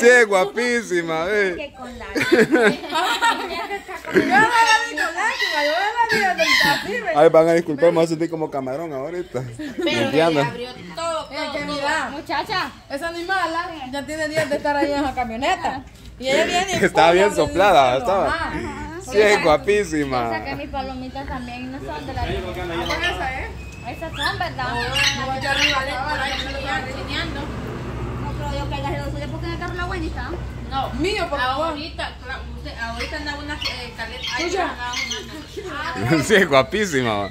Sí, es guapísima, ve. Que con la... No. Ay, van a disculpar, me voy a sentir como camarón ahorita. Pero ella abrió todo, que mira, Muchacha, esa animala ya tiene días de estar ahí en la camioneta. Y ella viene y Estaba bien soplada, estaba. Ajá. Sí, es piensa que guapísima. mis palomitas también no son de la... ¿Con esa, eh? Esas son, ¿verdad? No, aquí arriba Por ahí estaba. chineando, chineando. No creo yo que haya sido suya porque en el carro la buena está. No, Mío, por favor. ahorita, usted- ahorita andaba una eh, caleta. Tuya. andaba una- Sí, es guapísima.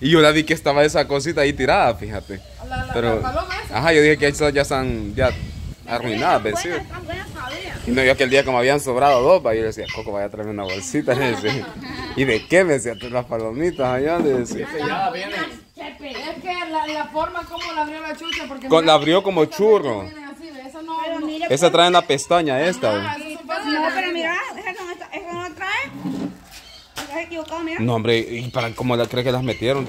Y yo la vi que estaba esa cosita ahí tirada, fíjate. La, la, Pero, la paloma esa. ajá, yo dije que esas ya están ya arruinadas, vencidas. Están buenas todavía. Y no, yo aquel día como habían sobrado dos, yo le decía, Coco, vaya a traerme una bolsita. le decía. ¿Y de qué? Me decía, "Tú las palomitas allá, le decía. Es que la, la forma como la abrió la chucha, porque Con- mira, la abrió como churro. vienen así, ve, eso Esa trae en la pestaña esta. No, de- pero mira, esa que no, está- esa no trae. Estás equivocado, mira. No, hombre, ¿y para cómo la cree que las metieron?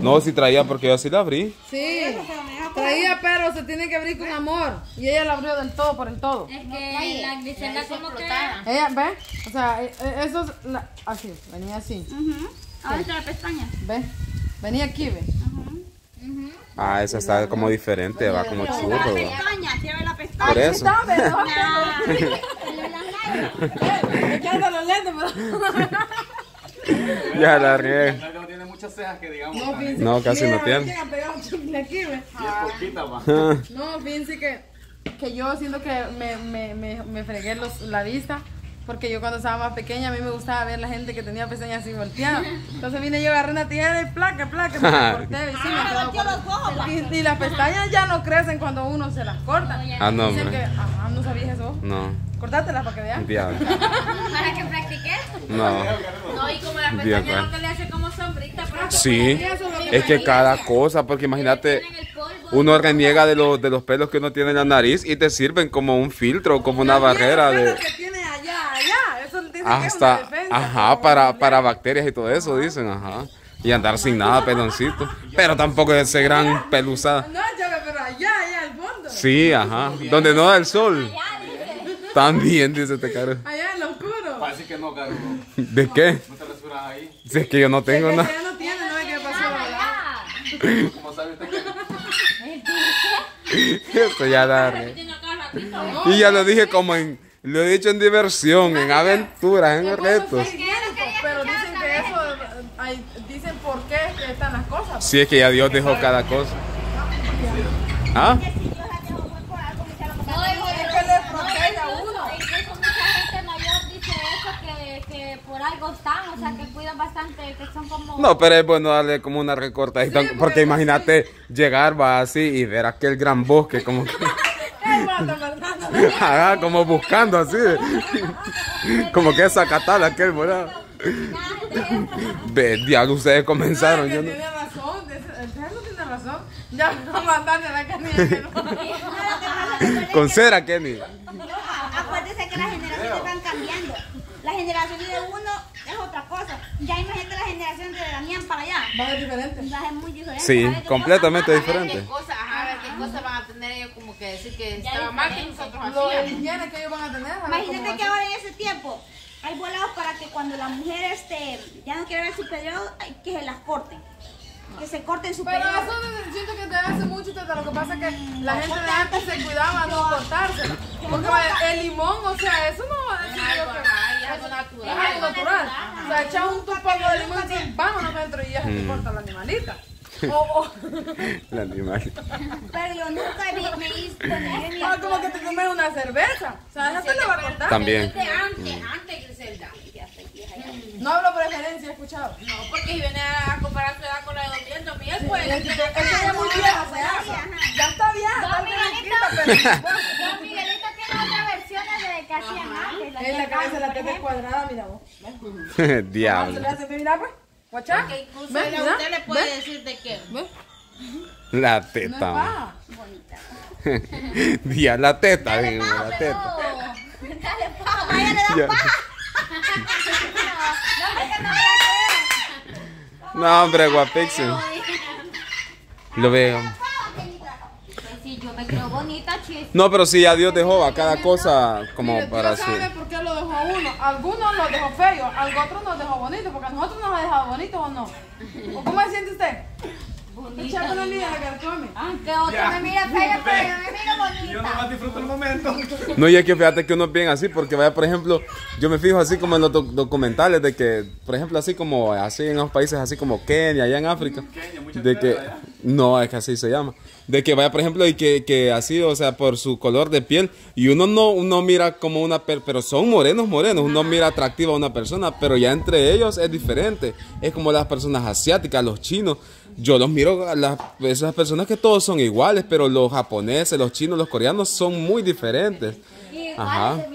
No, si traía porque yo así la abrí. Sí, mira, traía, pero se tiene que abrir con amor. Y ella la abrió del todo por el todo. Es que la Griselda como que... Ella, ¿ve? O sea, eh, eh, eso es la- así, venía así, Ujú. Ahora está la pestaña. ¿ve? Venía aquí, ¿ve? Ah, esa está como diferente, va como churro. la pestaña. Por eso. Está, ¿ve? No, pero... Ya la rié. No tiene muchas cejas que digamos. No. No, casi no tiene. me llegan a pegar un chicle aquí, ¿ve? poquita, va. No, fíjense que, que yo siento que me, me, me, me fregué los, la vista. Porque yo cuando estaba más pequeña a mí me gustaba ver la gente que tenía pestañas así volteadas. Entonces vine yo, agarré una tijera y placa, placa, me la corté. y sí, me quedó volteó los ojos, con- y, y las pestañas ya no crecen cuando uno se las corta. Ah, no, Dicen que, hombre. ajá, no sabías eso. No, Cortátela para que vean. diablo. Para que practiques. No. No, y como la Bien, pestaña pues. lo que le hace como sombrita. Pero Sí, es que cada cosa, porque imagínate, uno reniega de los, de los pelos que uno tiene en la nariz y te sirven como un filtro, como una barrera de... Lo que tiene allá, que es una Hasta, defensa. ajá, para, para bacterias y todo eso, dicen, ajá. Y andar sin nada, peloncito. Pero tampoco es ese gran peluzada. No, chaval, pero allá, allá al fondo. Sí, ajá. Donde no da el sol. También, dice este caro. Allá en lo oscuro. Parece que no, Carlos. ¿De qué? No te ahí. Si es que yo no tengo nada. ya no tiene, no es que pasó. ¿Cómo sabe usted que Esto ya da. Y ya lo dije como en. Lo he dicho en diversión, en aventuras, en retos. Pero dicen que eso, hay- dicen por qué están las cosas. Sí, es que ya Dios dejó cada cosa. ¿Ah? Algo, No, hay es mucha- que le protege a incluso- uno. Incluso mucha gente mayor dice eso, que, que por algo están, o sea, que cuidan bastante, que son como... No, pero es bueno darle como una recortadita. porque imagínate llegar, va así y ver aquel gran bosque, como que. ¿verdad? Ajá, como buscando así. Como que esa catal aquel morado. Ve, diablo, ustedes comenzaron. Que Yo no- tiene razón, Carlos tiene razón. Ya no mandarle a la no. Con cera, Kenny. Acuérdese que las generaciones están cambiando. La generación de uno es otra cosa. Ya imagínate la generación de Damián para allá. Va a ser diferente. Ya es muy diferente. Sí, completamente A diferente. cosas, cosas van a tener ellos como que decir que Ya estaba mal que nosotros hacíamos. que ellos van a tener. Imagínate que ahora en ese tiempo hay volados para que cuando la mujer este, ya no quiere ver su periodo, que se las corten. Que se corten su Pero periodo. eso de- siento que te hace mucho, teta. Lo que pasa es que la gente de antes se cuidaba a no cortárselo. Porque el limón, o sea, eso no va a decir yo que Ay, algo es natural. algo natural. O sea, echas un tupaco de limón y vámonos dentro y ya se te corta la animalita. O, o El animal. Pero yo nunca vi, me hice, en mi ah, como que te comes una cerveza. O sea, esa te la va a cortar. También. De antes, antes, Griselda. No hablo preferencia, he escuchado. No, porque si viene a comparar su edad con la de Don Miguel, Don Miguel pues. Es que ella es muy vieja, se hace. Ya está vieja, Don está Miguelito. tranquila, pero Don Miguelito tiene otras versiones de que hacían antes. en la cabeza la teta es cuadrada, mira vos. Se le Diablo. hace, mira pues. Guachá. Que incluso usted le puede ¿ves? decir de qué. ¿Ves? La No teta. paja. Día la teta, digo, la Pero, teta. dale vaya, le da. No, no, no. No, hombre, guapísimo. Lo veo. Sí, me creo bonita. bonita, chis. No, pero sí, ya Dios dejó a cada cosa como Mire, para su... sabe por qué lo dejó a uno. Algunos los dejó feos, a otros nos dejó bonitos, porque a nosotros nos ha dejado bonitos o no. ¿O cómo se siente usted? Echame una línea de cartón. Aunque otro me mira fea, pero yo me miro bonita. Yo nomás disfruto el momento. No, y es que fíjate que uno es bien así, porque vaya, por ejemplo, yo me fijo así como en los doc- documentales de que, por ejemplo, así como así en los países así como Kenia, allá en África, de que, no, es que así se llama, de que vaya, por ejemplo, y que, que así, o sea, por su color de piel, y uno no, uno mira como una, per- pero son morenos, morenos, uno mira atractiva a una persona, pero ya entre ellos es diferente, es como las personas asiáticas, los chinos, yo los miro a las, esas personas que todos son iguales, pero los japoneses, los chinos, los coreanos son muy diferentes. Ajá.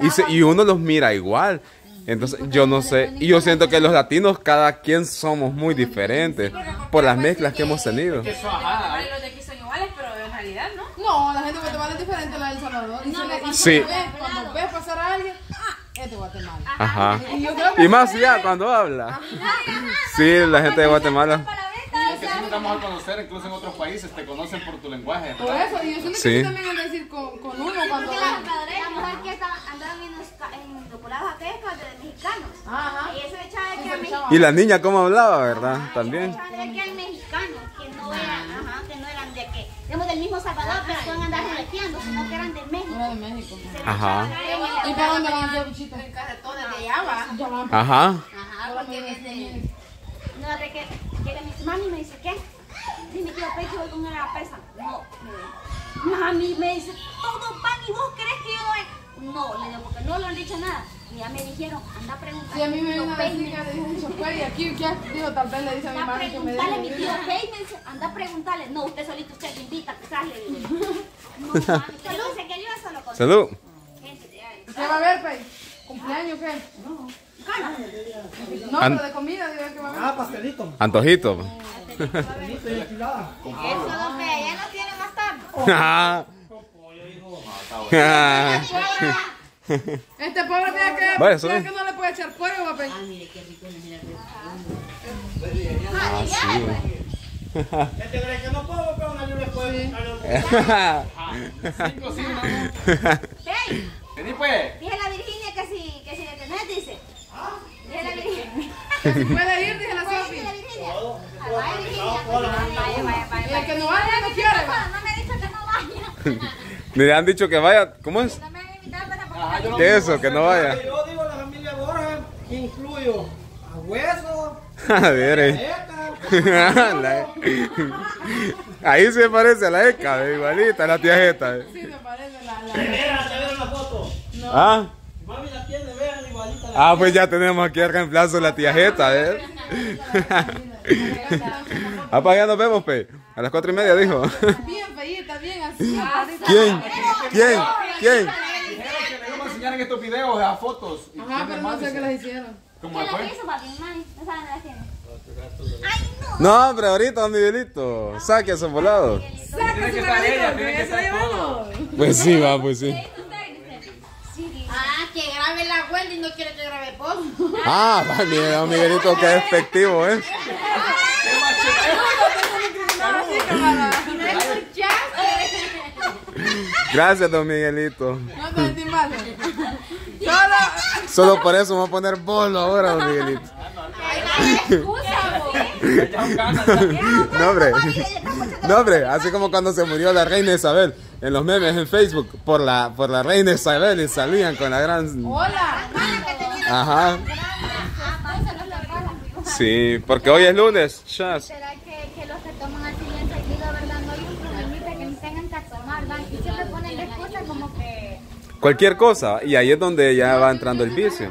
Y, se- y uno los mira igual. Entonces, yo no sé. Y yo siento que los latinos, cada quien somos muy diferentes por las mezclas que hemos tenido. Eso, ajá. Ay, los de aquí son iguales, pero en realidad no. No, la gente de Guatemala es diferente a la del Salvador. Y, se le, Sí. cuando, ves, cuando ves pasar a alguien, ah, es de Guatemala. Ajá. Y yo creo que Y más ya cuando habla. Sí, la gente de Guatemala. Que si nos damos a conocer, incluso en otros países, te conocen por tu lenguaje. por eso, y yo siento Sí. que tú también de decir con, con uno cuando Porque la, la mujer que estaba, andaban en los, en los colados aquellos de mexicanos. Ajá. Y eso echaba de que le mexicanos. Y la niña, ¿cómo hablaba, verdad? También. Echaban de que eran mexicanos, que no eran, ajá, que no eran de que, digamos, del mismo Salvador, pero pueden andar jugueteando, sino que eran de México. Era de México. Ajá. ¿Y para dónde van a hacer bichitos? En carretones de van. Ajá. Ajá, porque desde... No, de que llega mi mami y me dice, ¿qué? Dime que yo pecho voy con él a la pesa. No. Mami me dice, todo pan y vos crees que yo no. No, le digo, porque no le han dicho nada. Y ya me dijeron, anda a preguntar. Sí, a mí me tío vino una Pei, vecina le dijo un chofer y aquí, ¿qué dijo? Tal vez le dice a mi Anda a madre que me preguntarle a mi tío Pei, me dice, anda a preguntarle. No, usted solito, usted te invita, quizás le digo. No, mami, salud, se que yo solo con Salud. gente. ¿Qué va a haber, Pei? ¿Cumpleaños qué? No, An- pero de comida, digo que va a haber. Ah, pastelito. Antojito. Pastelito y enchilada. Eso no ve, ya no tiene más tarde. Este pobre tiene que, Vaya, tiene que no le puede echar pollo, va, Pei. Ah, sí, güey. Este cree que no puedo, pero una lluvia puede. Cinco, sí, Vení pues. dije a la Virginia que si, que si le tenés, dice. Dije a la Virginia. Que si puede ir, dije la ¿Puede Sofi. Ah, Vaya, Virginia. Vaya, vaya, vaya. Y el que no vaya, no quiere. No me ha dicho que no vaya. Le han dicho que vaya. ¿Cómo es? Ajá, yo no ¿Qué es eso? Que no vaya. Yo digo la familia Borja, incluyo a Hueso, A ver, eh. Eca, La- Ahí se parece a la Eca, eh, igualita, la tía Jeta. eh. Sí, me parece la... la... Vean, ya vieron la foto. Ah, Mami la tiene, vean, igualita. ah, pues ya tenemos aquí el reemplazo de la tía Jeta, ¿eh? Ah, pues ya nos vemos, pe. A las cuatro y media dijo. Bien feíta, así. apretadita. ¿Quién? ¿Quién? ¿Quién? Dijeron que le íbamos a enseñar en estos videos a fotos. Ajá, pero no sé qué les hicieron. ¿Cómo ¿Qué la fue? hizo, papi? Mami, no saben la tiene. Ay, no. No, hombre, ahorita, Miguelito. Saque esos volados. Tiene que estar ella, tiene que estar todo. Pues sí, va, pues sí. Ah, que grabe la Wendy y no quiere que grabe vos. Ah, va, Miguelito, qué despectivo, ¿eh? Gracias, don Miguelito. No te sentí mal. Solo... Solo por eso me voy a poner bolo ahora, don Miguelito. No, hombre. No, hombre, así como cuando se murió la reina Isabel en los memes en Facebook por la por la reina Isabel y salían con la gran Hola. Ajá. Ah. Sí, porque hoy es lunes. Chas. ¿Será que, que los que toman así bien seguido, verdad? No hay un problemita que nos tengan que tomar, ¿verdad? Y siempre ponen de excusa como que... Cualquier cosa y ahí es donde ya va entrando el vicio.